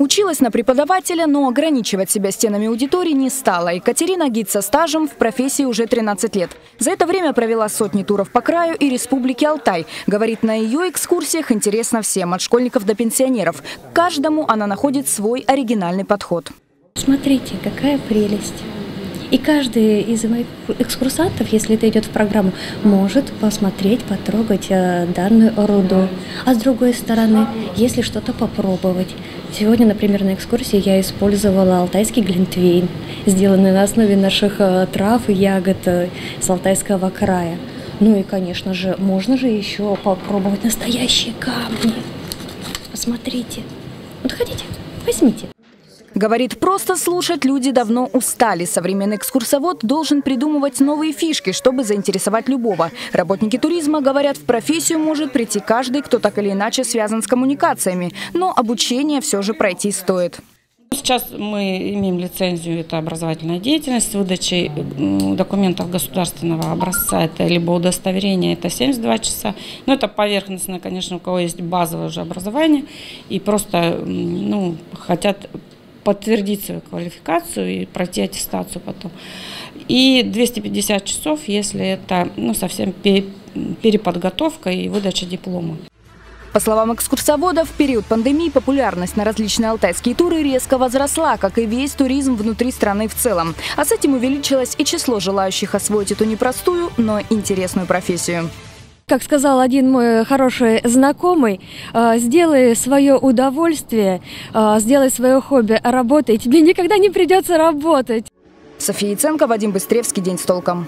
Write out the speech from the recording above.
Училась на преподавателя, но ограничивать себя стенами аудитории не стала. Екатерина гид со стажем в профессии уже 13 лет. За это время провела сотни туров по краю и республике Алтай. Говорит, на ее экскурсиях интересно всем, от школьников до пенсионеров. К каждому она находит свой оригинальный подход. Смотрите, какая прелесть. И каждый из моих экскурсантов, если это идет в программу, может посмотреть, потрогать э, данную руду. А с другой стороны, если что-то попробовать. Сегодня, например, на экскурсии я использовала алтайский глинтвейн, сделанный на основе наших э, трав и ягод э, с Алтайского края. Ну и, конечно же, можно же еще попробовать настоящие камни. Посмотрите. Вот хотите? Возьмите. Говорит, просто слушать люди давно устали. Современный экскурсовод должен придумывать новые фишки, чтобы заинтересовать любого. Работники туризма говорят, в профессию может прийти каждый, кто так или иначе связан с коммуникациями. Но обучение все же пройти стоит. Сейчас мы имеем лицензию, это образовательная деятельность с выдачей документов государственного образца, это либо удостоверение, это 72 часа. Но это поверхностно, конечно, у кого есть базовое уже образование и просто ну, хотят подтвердить свою квалификацию и пройти аттестацию потом. И 250 часов, если это ну, совсем переподготовка и выдача диплома. По словам экскурсоводов, в период пандемии популярность на различные алтайские туры резко возросла, как и весь туризм внутри страны в целом. А с этим увеличилось и число желающих освоить эту непростую, но интересную профессию. Как сказал один мой хороший знакомый, «А, сделай свое удовольствие, а, сделай свое хобби, работай, тебе никогда не придется работать. София Яценко, Вадим Быстревский, День с толком.